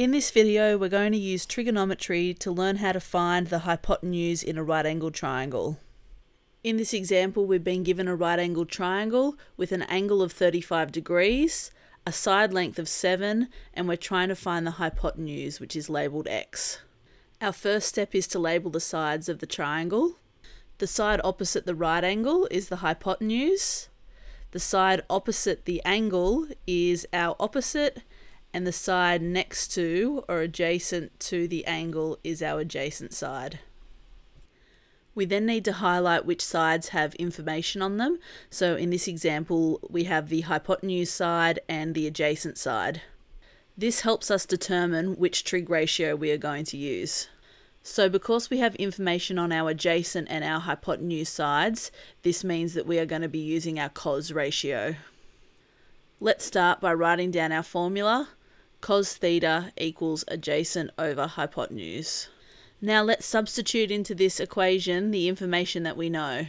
In this video, we're going to use trigonometry to learn how to find the hypotenuse in a right angled triangle. In this example, we've been given a right angled triangle with an angle of 35 degrees, a side length of 7, and we're trying to find the hypotenuse, which is labelled x. Our first step is to label the sides of the triangle. The side opposite the right angle is the hypotenuse. The side opposite the angle is our opposite, and the side next to or adjacent to the angle is our adjacent side. We then need to highlight which sides have information on them. So in this example, we have the hypotenuse side and the adjacent side. This helps us determine which trig ratio we are going to use. So because we have information on our adjacent and our hypotenuse sides, this means that we are going to be using our cos ratio. Let's start by writing down our formula cos theta equals adjacent over hypotenuse. Now let's substitute into this equation the information that we know.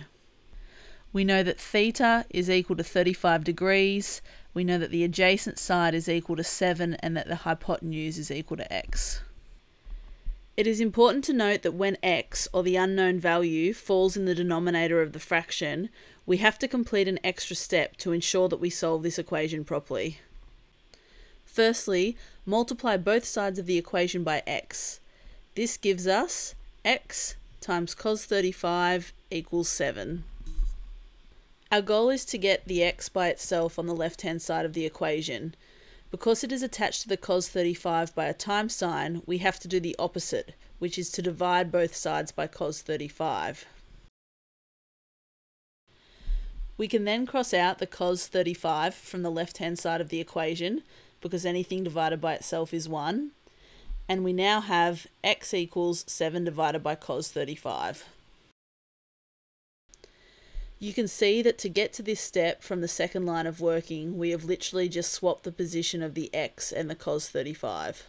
We know that theta is equal to 35 degrees, we know that the adjacent side is equal to 7 and that the hypotenuse is equal to x. It is important to note that when x, or the unknown value, falls in the denominator of the fraction, we have to complete an extra step to ensure that we solve this equation properly. Firstly, multiply both sides of the equation by x. This gives us x times cos 35 equals 7. Our goal is to get the x by itself on the left hand side of the equation. Because it is attached to the cos 35 by a times sign, we have to do the opposite, which is to divide both sides by cos 35. We can then cross out the cos 35 from the left hand side of the equation because anything divided by itself is 1. And we now have x equals 7 divided by cos 35. You can see that to get to this step from the second line of working, we have literally just swapped the position of the x and the cos 35.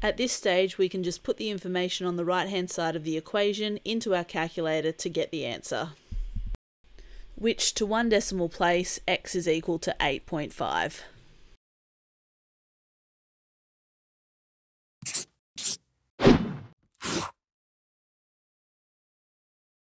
At this stage, we can just put the information on the right hand side of the equation into our calculator to get the answer, which to one decimal place, x is equal to 8.5.